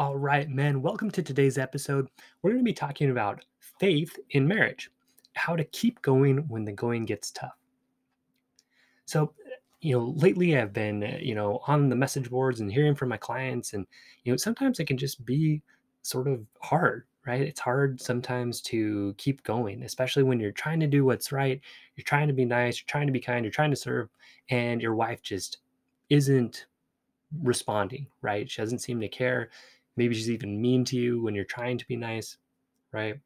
All right, men, welcome to today's episode. We're going to be talking about faith in marriage, how to keep going when the going gets tough. So, you know, lately I've been, you know, on the message boards and hearing from my clients, and, you know, sometimes it can just be sort of hard, right? It's hard sometimes to keep going, especially when you're trying to do what's right, you're trying to be nice, you're trying to be kind, you're trying to serve, and your wife just isn't responding, right? She doesn't seem to care Maybe she's even mean to you when you're trying to be nice, right?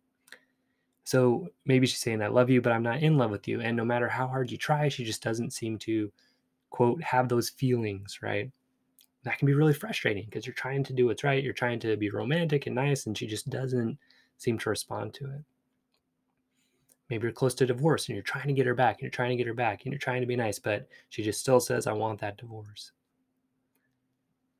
So maybe she's saying, I love you, but I'm not in love with you. And no matter how hard you try, she just doesn't seem to, quote, have those feelings, right? That can be really frustrating because you're trying to do what's right. You're trying to be romantic and nice, and she just doesn't seem to respond to it. Maybe you're close to divorce and you're trying to get her back and you're trying to get her back and you're trying to be nice, but she just still says, I want that divorce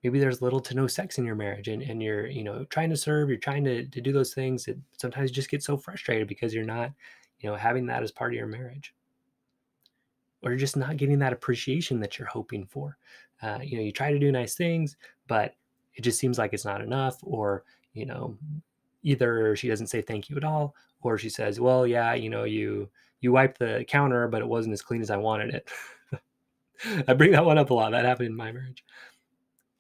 maybe there's little to no sex in your marriage and, and you're you know trying to serve you're trying to, to do those things that sometimes you just get so frustrated because you're not you know having that as part of your marriage. Or you're just not getting that appreciation that you're hoping for. Uh, you know you try to do nice things but it just seems like it's not enough or you know either she doesn't say thank you at all or she says well yeah you know you you wiped the counter but it wasn't as clean as i wanted it. I bring that one up a lot. That happened in my marriage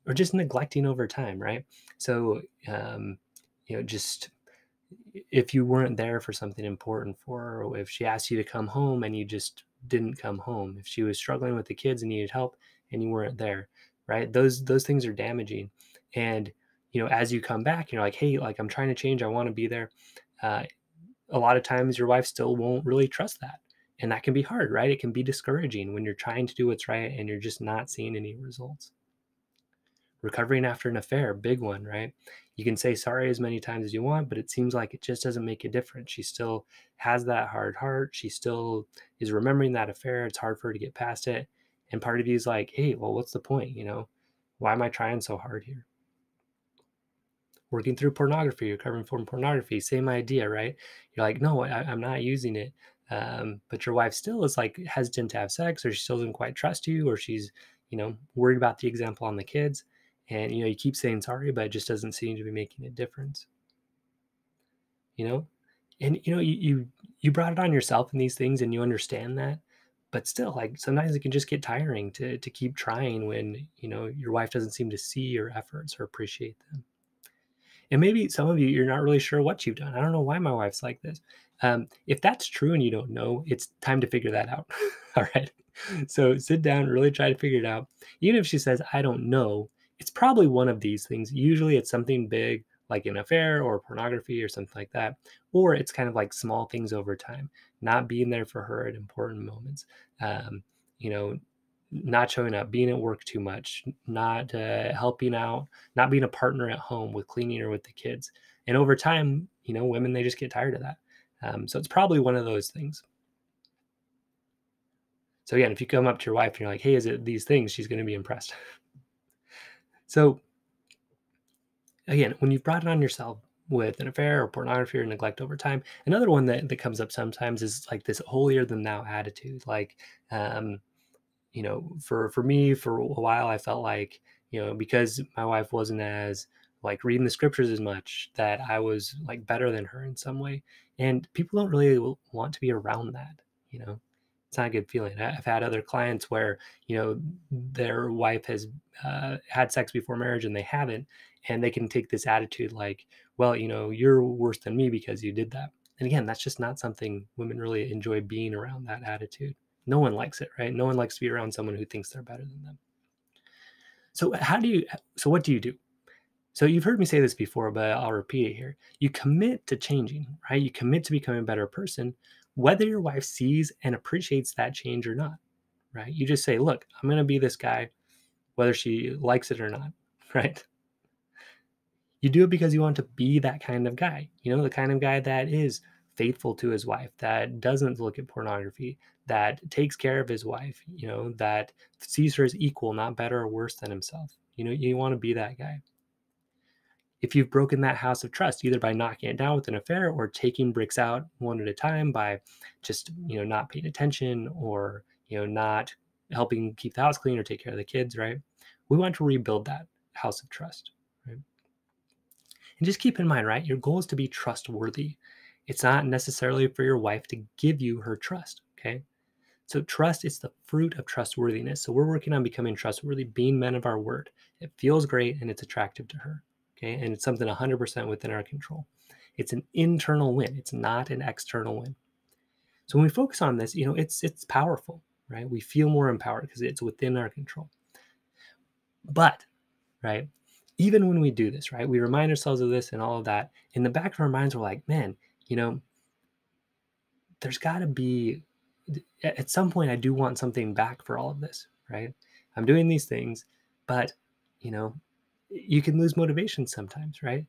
or just neglecting over time, right? So, um, you know, just if you weren't there for something important for her, or if she asked you to come home and you just didn't come home, if she was struggling with the kids and needed help and you weren't there, right? Those those things are damaging. And you know, as you come back, you're like, hey, like I'm trying to change, I want to be there. Uh, a lot of times, your wife still won't really trust that, and that can be hard, right? It can be discouraging when you're trying to do what's right and you're just not seeing any results recovering after an affair, big one, right? You can say sorry as many times as you want, but it seems like it just doesn't make a difference. She still has that hard heart. She still is remembering that affair. It's hard for her to get past it. And part of you is like, hey, well, what's the point? You know, why am I trying so hard here? Working through pornography, recovering from pornography, same idea, right? You're like, no, I, am not using it. Um, but your wife still is like hesitant to have sex, or she still doesn't quite trust you, or she's, you know, worried about the example on the kids and you know you keep saying sorry but it just doesn't seem to be making a difference. You know? And you know you you, you brought it on yourself in these things and you understand that but still like sometimes it can just get tiring to to keep trying when you know your wife doesn't seem to see your efforts or appreciate them. And maybe some of you you're not really sure what you've done. I don't know why my wife's like this. Um, if that's true and you don't know it's time to figure that out. All right? So sit down really try to figure it out. Even if she says i don't know it's probably one of these things. Usually it's something big like an affair or pornography or something like that. Or it's kind of like small things over time, not being there for her at important moments. Um, you know, not showing up, being at work too much, not uh, helping out, not being a partner at home with cleaning or with the kids. And over time, you know, women, they just get tired of that. Um, so it's probably one of those things. So again, if you come up to your wife and you're like, hey, is it these things? She's going to be impressed. So, again, when you've brought it on yourself with an affair or pornography or neglect over time, another one that, that comes up sometimes is like this holier than thou attitude. Like, um, you know, for for me, for a while, I felt like you know because my wife wasn't as like reading the scriptures as much that I was like better than her in some way, and people don't really want to be around that. You know, it's not a good feeling. I've had other clients where you know their wife has uh, had sex before marriage and they haven't, and they can take this attitude like, well, you know, you're worse than me because you did that. And again, that's just not something women really enjoy being around. That attitude. No one likes it, right? No one likes to be around someone who thinks they're better than them. So how do you? So what do you do? So you've heard me say this before, but I'll repeat it here. You commit to changing, right? You commit to becoming a better person, whether your wife sees and appreciates that change or not, right? You just say, look, I'm going to be this guy, whether she likes it or not, right? You do it because you want to be that kind of guy, you know, the kind of guy that is faithful to his wife, that doesn't look at pornography, that takes care of his wife, you know, that sees her as equal, not better or worse than himself. You know, you want to be that guy if you've broken that house of trust either by knocking it down with an affair or taking bricks out one at a time by just you know not paying attention or you know not helping keep the house clean or take care of the kids right we want to rebuild that house of trust right And just keep in mind, right? Your goal is to be trustworthy. It's not necessarily for your wife to give you her trust, okay? So trust is the fruit of trustworthiness. So we're working on becoming trustworthy, being men of our word. It feels great and it's attractive to her. Okay. And it's something 100% within our control. It's an internal win. It's not an external win. So when we focus on this, you know, it's it's powerful, right? We feel more empowered because it's within our control. But, right, even when we do this, right, we remind ourselves of this and all of that. In the back of our minds, we're like, man, you know, there's got to be at some point I do want something back for all of this, right? I'm doing these things, but you know, you can lose motivation sometimes, right?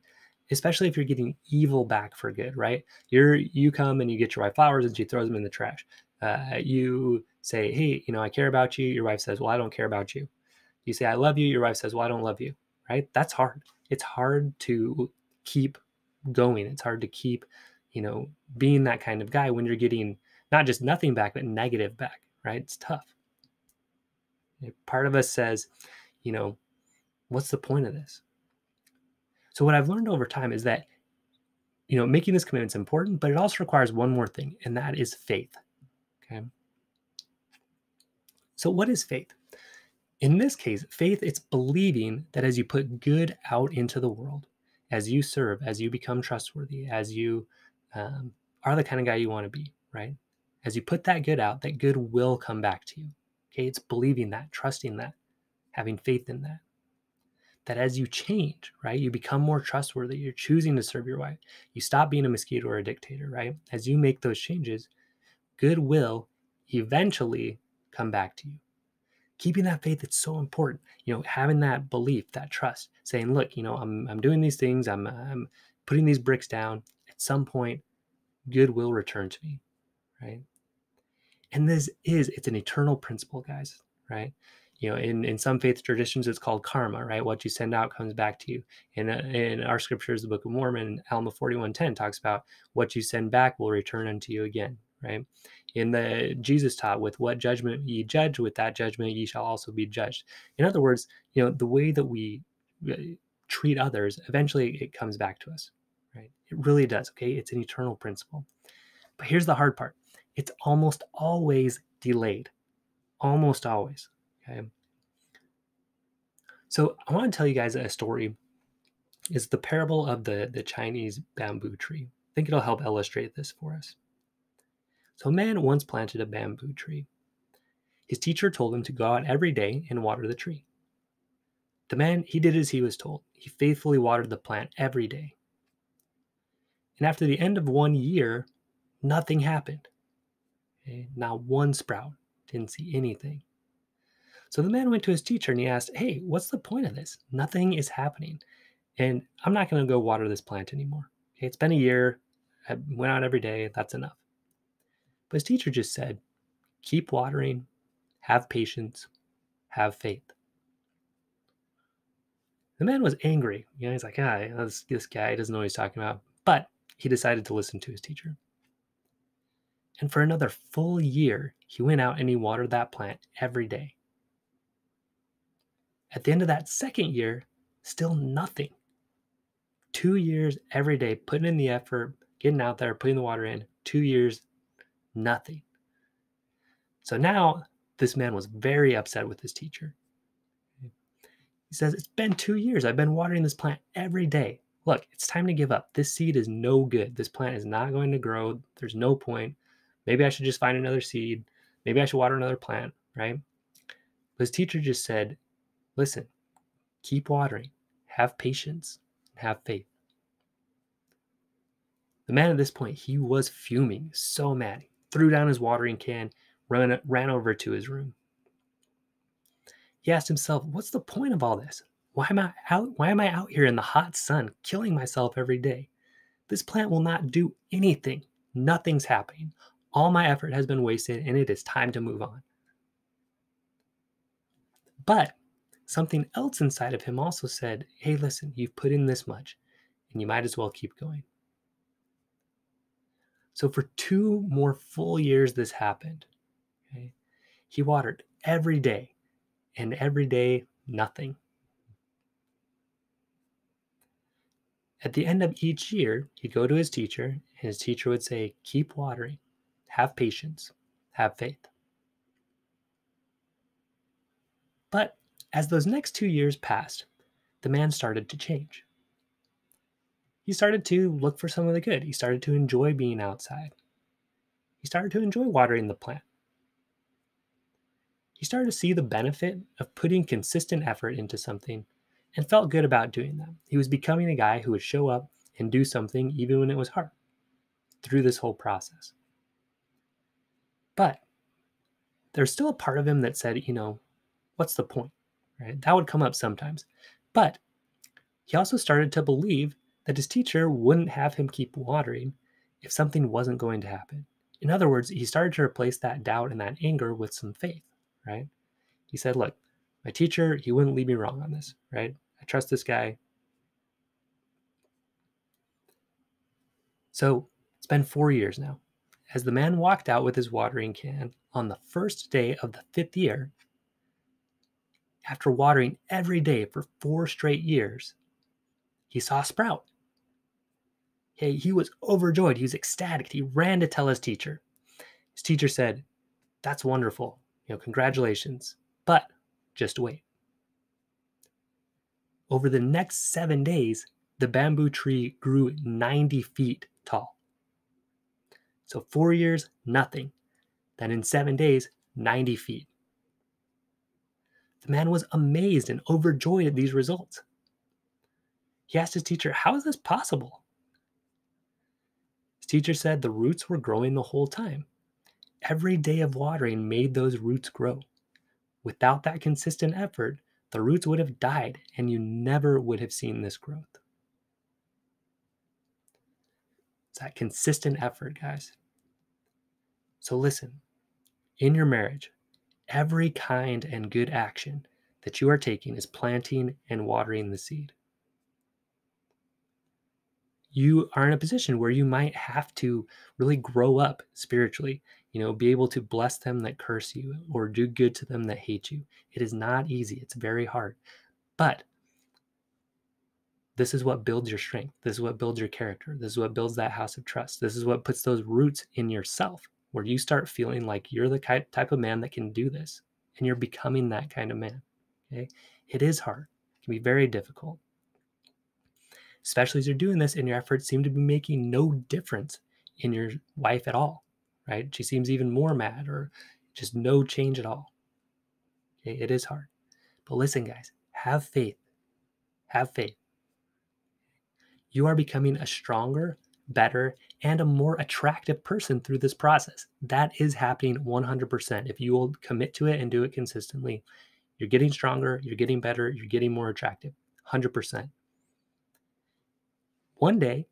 Especially if you're getting evil back for good, right? You're you come and you get your wife flowers and she throws them in the trash. Uh, you say, hey, you know, I care about you. Your wife says, well, I don't care about you. You say, I love you. Your wife says, well, I don't love you, right? That's hard. It's hard to keep going. It's hard to keep, you know, being that kind of guy when you're getting not just nothing back, but negative back, right? It's tough. Part of us says, you know, what's the point of this? So what I've learned over time is that, you know, making this commitment is important, but it also requires one more thing, and that is faith. Okay. So what is faith? In this case, faith it's believing that as you put good out into the world, as you serve, as you become trustworthy, as you um, are the kind of guy you want to be, right? As you put that good out, that good will come back to you. Okay, it's believing that, trusting that, having faith in that. That as you change, right, you become more trustworthy. You're choosing to serve your wife. You stop being a mosquito or a dictator, right? As you make those changes, good will eventually come back to you. Keeping that faith, it's so important. You know, having that belief, that trust, saying, look, you know, I'm, I'm doing these things, I'm, I'm putting these bricks down. At some point, good will return to me, right? And this is, it's an eternal principle, guys, right? You know, in, in some faith traditions, it's called karma, right? What you send out comes back to you. In, uh, in our scriptures, the Book of Mormon, Alma 4110 talks about what you send back will return unto you again, right? In the Jesus taught, with what judgment ye judge, with that judgment ye shall also be judged. In other words, you know, the way that we uh, treat others, eventually it comes back to us, right? It really does, okay? It's an eternal principle. But here's the hard part it's almost always delayed. Almost always. Okay. So I want to tell you guys a story. Is the parable of the, the Chinese bamboo tree. I think it'll help illustrate this for us. So a man once planted a bamboo tree. His teacher told him to go out every day and water the tree. The man, he did as he was told. He faithfully watered the plant every day. And after the end of one year, nothing happened. Okay? Not one sprout. Didn't see anything. So the man went to his teacher and he asked, Hey, what's the point of this? Nothing is happening. And I'm not going to go water this plant anymore. Okay, it's been a year. I went out every day. That's enough. But his teacher just said, Keep watering, have patience, have faith. The man was angry. You know, he's like, ah, this, this guy doesn't know what he's talking about. But he decided to listen to his teacher. And for another full year, he went out and he watered that plant every day. At the end of that second year, still nothing. Two years every day, putting in the effort, getting out there, putting the water in. Two years, nothing. So now this man was very upset with his teacher. He says, It's been two years. I've been watering this plant every day. Look, it's time to give up. This seed is no good. This plant is not going to grow. There's no point. Maybe I should just find another seed. Maybe I should water another plant, right? But his teacher just said, listen, keep watering, have patience, have faith. The man at this point, he was fuming, so mad. He threw down his watering can, ran, ran over to his room. He asked himself, what's the point of all this? Why am I out why am I out here in the hot sun killing myself every day? This plant will not do anything. Nothing's happening. All my effort has been wasted and it is time to move on. But something else inside of him also said, Hey, listen, you've put in this much and you might as well keep going. So for two more full years, this happened. Okay? He watered every day, and every day, nothing. At the end of each year, he'd go to his teacher, and his teacher would say, Keep watering, have patience, have faith. But as those next two years passed, the man started to change. He started to look for some of the good. He started to enjoy being outside. He started to enjoy watering the plant. He started to see the benefit of putting consistent effort into something and felt good about doing that. He was becoming a guy who would show up and do something even when it was hard through this whole process. But there's still a part of him that said, you know, what's the point? Right? That would come up sometimes. But he also started to believe that his teacher wouldn't have him keep watering if something wasn't going to happen. In other words, he started to replace that doubt and that anger with some faith, right? He said, Look, my teacher, he wouldn't lead me wrong on this, right? I trust this guy. So it's been four years now. As the man walked out with his watering can on the first day of the fifth year, after watering every day for four straight years, he saw a sprout. Hey, he was overjoyed. He was ecstatic. He ran to tell his teacher. His teacher said, That's wonderful. You know, congratulations. But just wait. Over the next seven days, the bamboo tree grew 90 feet tall. So, four years, nothing. Then in seven days, 90 feet. The man was amazed and overjoyed at these results. He asked his teacher, How is this possible? His teacher said the roots were growing the whole time. Every day of watering made those roots grow. Without that consistent effort, the roots would have died and you never would have seen this growth. It's that consistent effort, guys. So listen, in your marriage, every kind and good action that you are taking is planting and watering the seed. You are in a position where you might have to really grow up spiritually, you know, be able to bless them that curse you or do good to them that hate you. It is not easy, it's very hard. But this is what builds your strength. This is what builds your character. This is what builds that house of trust. This is what puts those roots in yourself where you start feeling like you're the type of man that can do this and you're becoming that kind of man. Okay. It is hard, it can be very difficult. Especially as you're doing this and your efforts seem to be making no difference in your wife at all, right? She seems even more mad or just no change at all. Okay. It is hard. But listen, guys, have faith. Have faith. You are becoming a stronger, better, and a more attractive person through this process. That is happening 100%. If you will commit to it and do it consistently, you're getting stronger, you're getting better, you're getting more attractive. 100%. One day,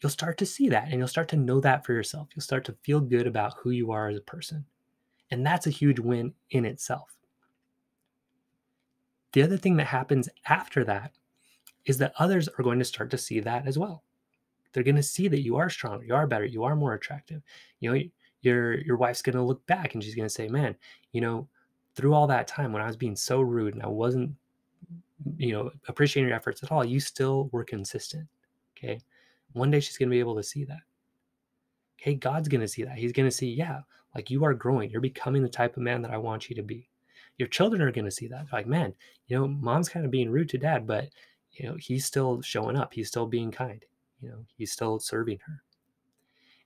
you'll start to see that and you'll start to know that for yourself. You'll start to feel good about who you are as a person. And that's a huge win in itself. The other thing that happens after that is that others are going to start to see that as well they're going to see that you are stronger, you are better, you are more attractive. You know, your your wife's going to look back and she's going to say, "Man, you know, through all that time when I was being so rude and I wasn't you know, appreciating your efforts at all, you still were consistent." Okay? One day she's going to be able to see that. Okay, God's going to see that. He's going to see, yeah, like you are growing. You're becoming the type of man that I want you to be. Your children are going to see that. They're like, man, you know, mom's kind of being rude to dad, but you know, he's still showing up. He's still being kind you know he's still serving her.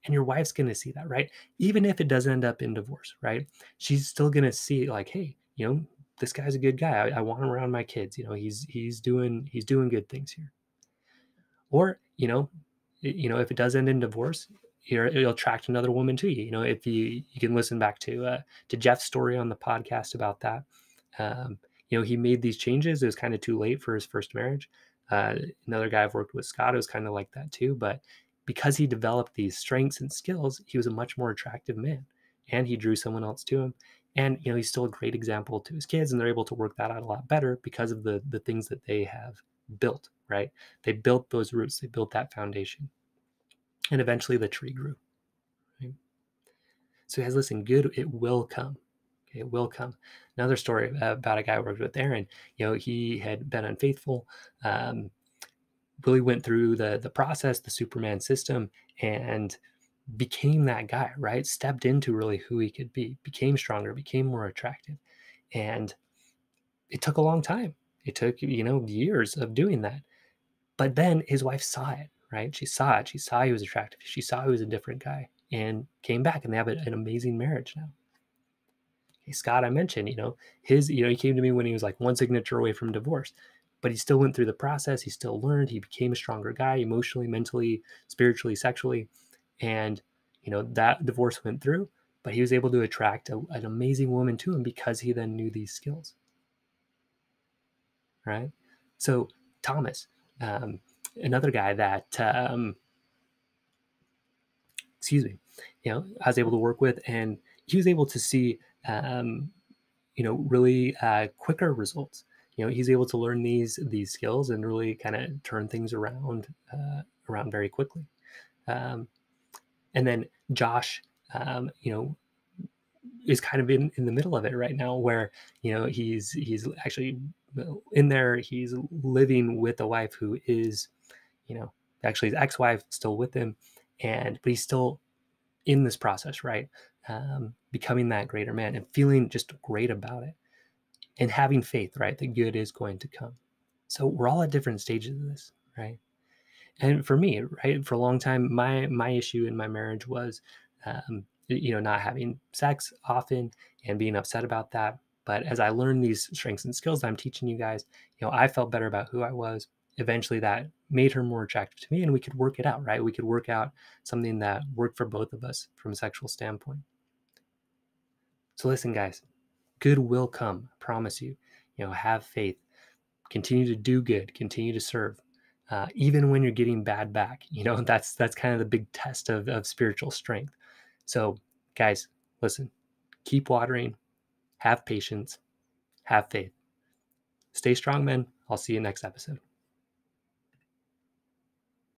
And your wife's going to see that right? Even if it doesn't end up in divorce right? She's still going to see like hey you know this guy's a good guy. I, I, want him around my kids. You know he's he's doing he's doing good things here. Or you know you know if it does end in divorce here it'll attract another woman to you. You know if you you can listen back to uh to jeff's story on the podcast about that. Um you know he made these changes. It was kind of too late for his first marriage uh, another guy I've worked with, Scott, was kind of like that too. But because he developed these strengths and skills, he was a much more attractive man, and he drew someone else to him. And you know, he's still a great example to his kids, and they're able to work that out a lot better because of the the things that they have built. Right? They built those roots. They built that foundation, and eventually the tree grew. Right? So, guys, listen. Good, it will come. It will come. Another story about a guy I worked with, Aaron. You know, he had been unfaithful. Um, really went through the the process, the Superman system, and became that guy, right? Stepped into really who he could be, became stronger, became more attractive. And it took a long time. It took, you know, years of doing that. But then his wife saw it, right? She saw it. She saw he was attractive. She saw he was a different guy and came back and they have an amazing marriage now. Hey, Scott, I mentioned, you know, his, you know, he came to me when he was like one signature away from divorce, but he still went through the process. He still learned. He became a stronger guy emotionally, mentally, spiritually, sexually. And, you know, that divorce went through, but he was able to attract a, an amazing woman to him because he then knew these skills. Right. So, Thomas, um, another guy that, um, excuse me, you know, I was able to work with, and he was able to see, um, you know, really uh, quicker results. You know, he's able to learn these these skills and really kind of turn things around uh, around very quickly. Um, and then Josh, um, you know, is kind of in, in the middle of it right now, where you know he's he's actually in there. He's living with a wife who is, you know, actually his ex-wife still with him, and but he's still in this process, right? Um, becoming that greater man and feeling just great about it, and having faith, right, that good is going to come. So we're all at different stages of this, right? and for me right for a long time my my issue in my marriage was um, you know not having sex often and being upset about that but as i learned these strengths and skills that i'm teaching you guys you know i felt better about who i was eventually that made her more attractive to me and we could work it out right we could work out something that worked for both of us from a sexual standpoint so listen guys good will come I promise you you know have faith continue to do good continue to serve uh, even when you're getting bad back. You know, that's that's kind of the big test of, of spiritual strength. So, guys, listen, keep watering, have patience, have faith. Stay strong, men. I'll see you next episode.